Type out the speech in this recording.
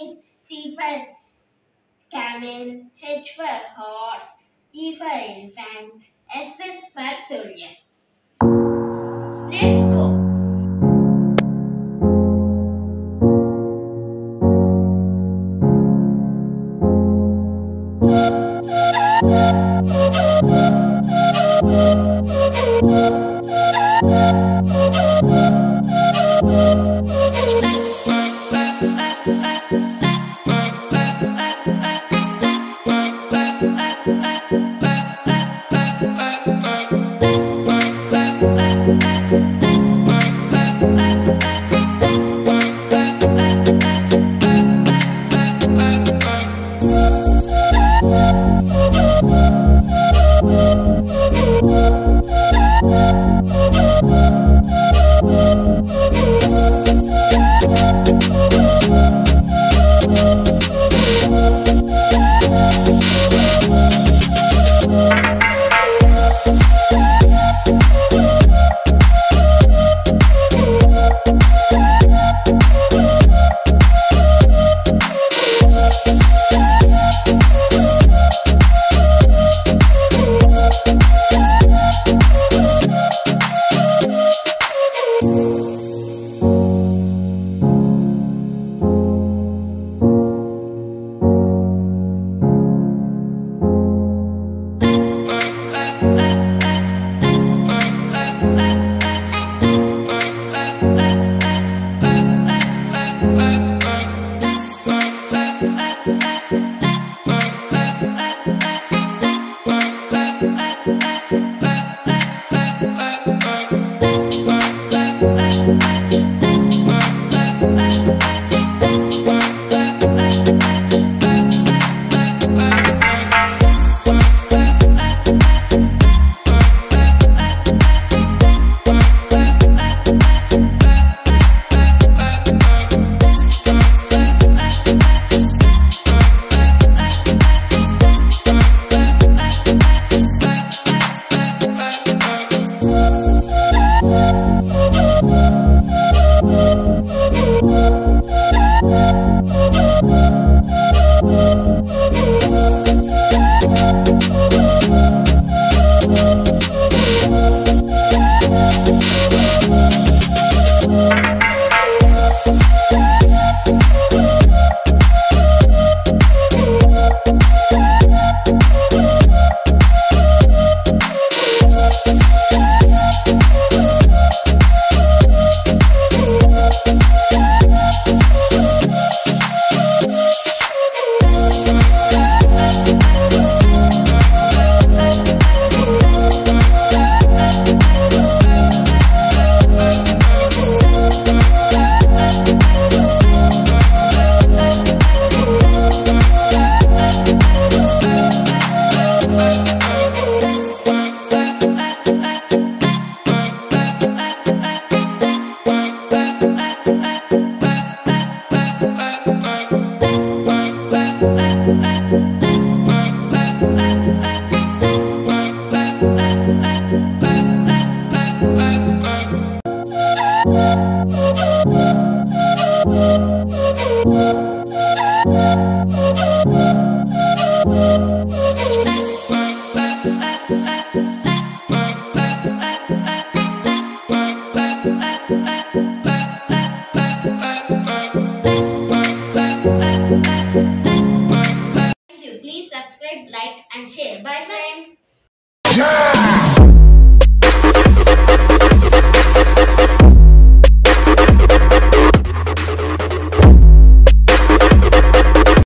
means C for camel, H for horse, E for elephant, S is for soldiers. Thank you. uh, uh.